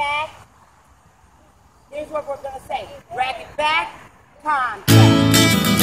back. Here's what we're going to say. Rack it back, Contact.